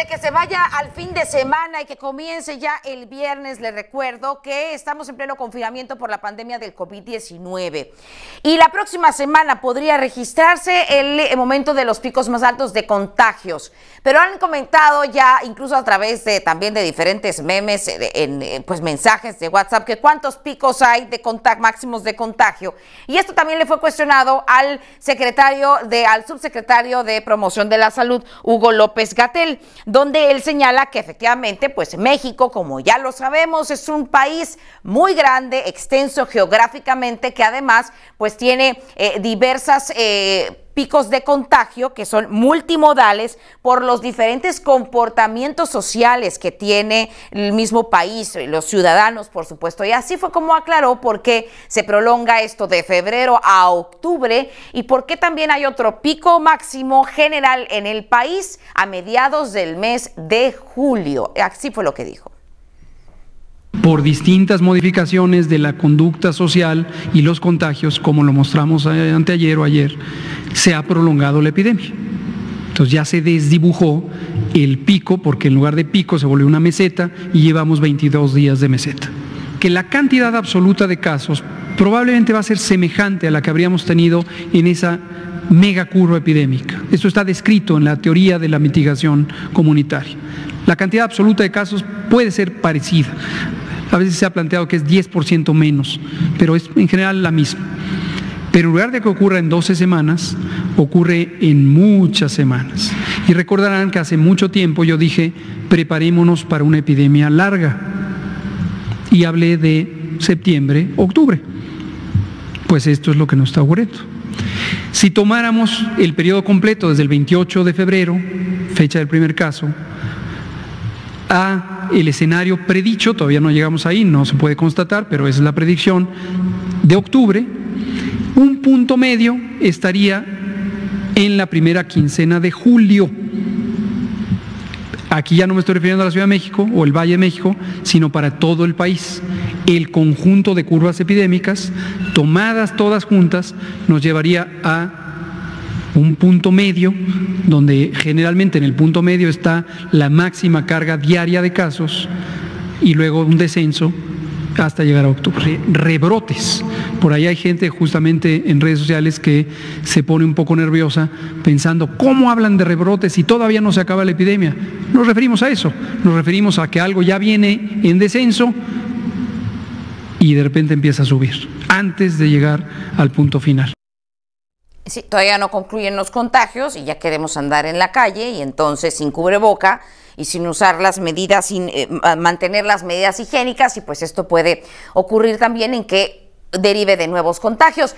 de que se vaya al fin de semana y que comience ya el viernes, le recuerdo que estamos en pleno confinamiento por la pandemia del COVID-19. Y la próxima semana podría registrarse el momento de los picos más altos de contagios. Pero han comentado ya, incluso a través de también de diferentes memes, eh, en, eh, pues mensajes de WhatsApp, que cuántos picos hay de contagio, máximos de contagio. Y esto también le fue cuestionado al secretario de, al subsecretario de Promoción de la Salud, Hugo López Gatel, donde él señala que efectivamente, pues México, como ya lo sabemos, es un país muy grande, extenso geográficamente, que además, pues tiene eh, diversas picos de contagio que son multimodales por los diferentes comportamientos sociales que tiene el mismo país, los ciudadanos, por supuesto. Y así fue como aclaró por qué se prolonga esto de febrero a octubre y por qué también hay otro pico máximo general en el país a mediados del mes de julio. Así fue lo que dijo por distintas modificaciones de la conducta social y los contagios, como lo mostramos anteayer o ayer, se ha prolongado la epidemia. Entonces ya se desdibujó el pico, porque en lugar de pico se volvió una meseta y llevamos 22 días de meseta. Que la cantidad absoluta de casos probablemente va a ser semejante a la que habríamos tenido en esa mega curva epidémica. Esto está descrito en la teoría de la mitigación comunitaria. La cantidad absoluta de casos puede ser parecida. A veces se ha planteado que es 10% menos, pero es en general la misma. Pero en lugar de que ocurra en 12 semanas, ocurre en muchas semanas. Y recordarán que hace mucho tiempo yo dije, preparémonos para una epidemia larga. Y hablé de septiembre, octubre. Pues esto es lo que nos está ocurriendo. Si tomáramos el periodo completo desde el 28 de febrero, fecha del primer caso, a el escenario predicho, todavía no llegamos ahí, no se puede constatar, pero es la predicción de octubre, un punto medio estaría en la primera quincena de julio. Aquí ya no me estoy refiriendo a la Ciudad de México o el Valle de México, sino para todo el país. El conjunto de curvas epidémicas, tomadas todas juntas, nos llevaría a un punto medio, donde generalmente en el punto medio está la máxima carga diaria de casos y luego un descenso hasta llegar a octubre. Rebrotes. Por ahí hay gente justamente en redes sociales que se pone un poco nerviosa pensando, ¿cómo hablan de rebrotes si todavía no se acaba la epidemia? Nos referimos a eso, nos referimos a que algo ya viene en descenso y de repente empieza a subir, antes de llegar al punto final. Sí, todavía no concluyen los contagios y ya queremos andar en la calle y entonces sin cubreboca y sin usar las medidas, sin eh, mantener las medidas higiénicas y pues esto puede ocurrir también en que derive de nuevos contagios.